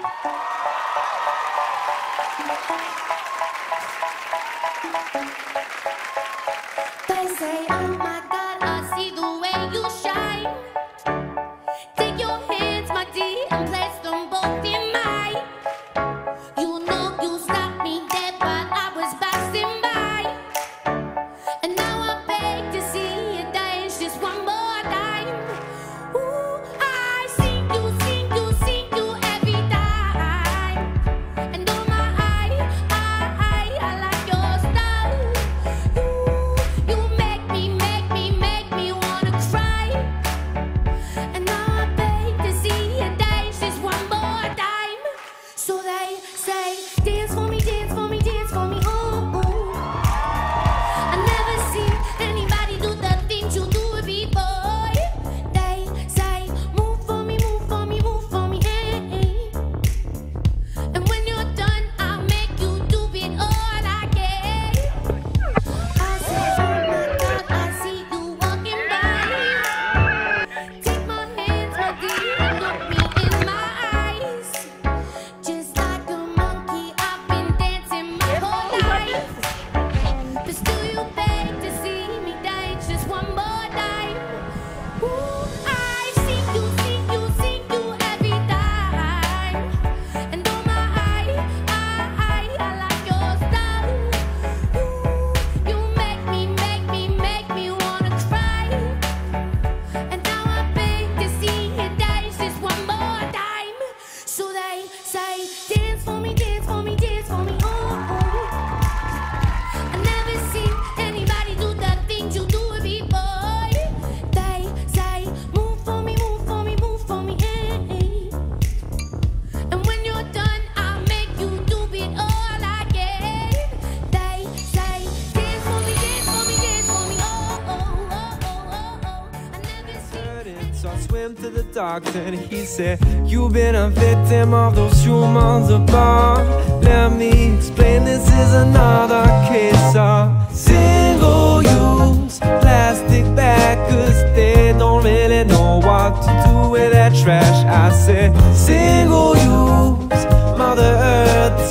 Thank you. And he said, You've been a victim of those humans apart. Let me explain, this is another case of single use plastic bag, cause they don't really know what to do with that trash. I said, Single use, Mother Earth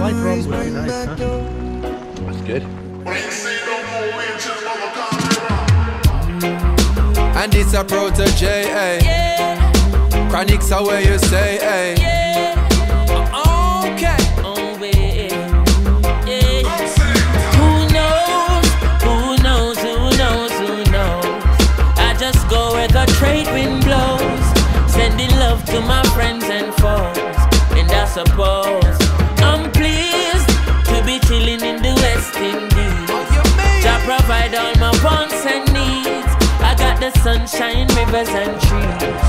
bring back, memories bring back your. That's good. And it's a Protoje, eh? Chronixx are where you say, eh? Okay. Provide all my wants and needs. I got the sunshine, rivers and trees.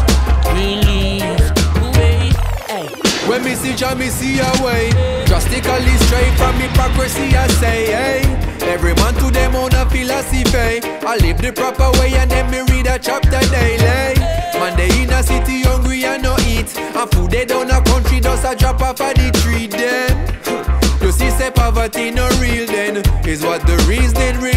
Leaves, hey. When me see Jah, me see a way. Drastically straight from hypocrisy, I say, hey. Every man to them own a philosophy. I live the proper way and then me read a chapter daily. Man, they in a city hungry and no eat. And food they down a country does a drop off of the tree then. You see, say poverty no real then. Is what the reason revealing.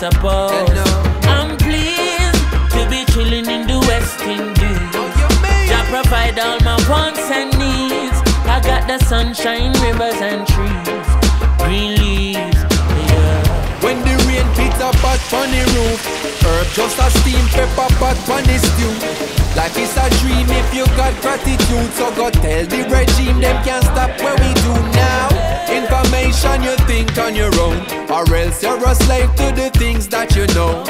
Suppose I'm pleased to be chilling in the West Indies. Oh, Jah provide all my wants and needs. I got the sunshine, rivers and trees, green leaves. Yeah. when the rain hits a pot on the roof. Herb just a steam pepper pot on the stew. Life is a dream if you got gratitude. So go tell the regime them can't stop what we do now. Information you think on your own, or else you're a slave to the things that you know.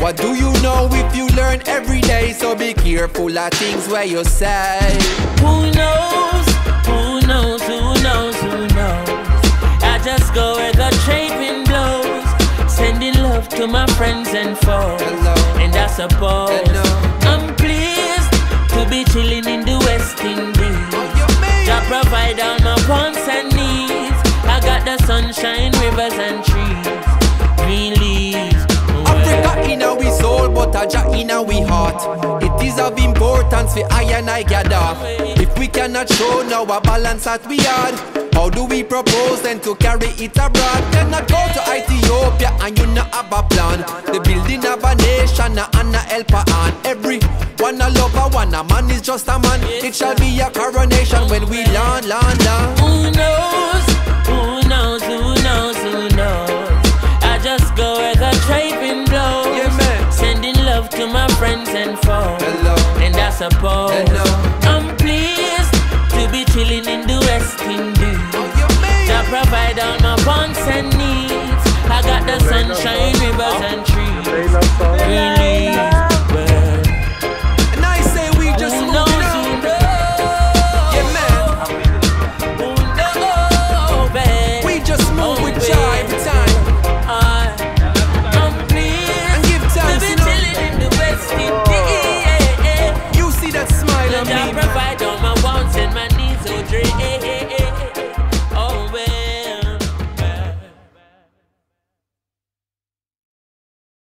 What do you know if you learn every day? So be careful of things where you say. Who knows? Who knows? Who knows? Who knows? I just go where the trade wind blows. Sending love to my friends and foes. Hello. And I suppose Hello. I'm pleased to be chilling in the West Indies. Oh, Jah provide all my wants the sunshine, rivers and trees, green leaves. Africa in our soul, but a Jah in our heart. It is of importance for I and I gather. If we cannot show now a balance that we had, how do we propose then to carry it abroad? Cannot go to Ethiopia and you not have a plan. The building of a nation and a helper on every one a lover, one a man is just a man. It shall be a coronation when we land, land, land. Who knows? ebbs and flows. And I suppose Hello. I'm pleased to be chilling in the West Indies. Oh, to provide all my wants and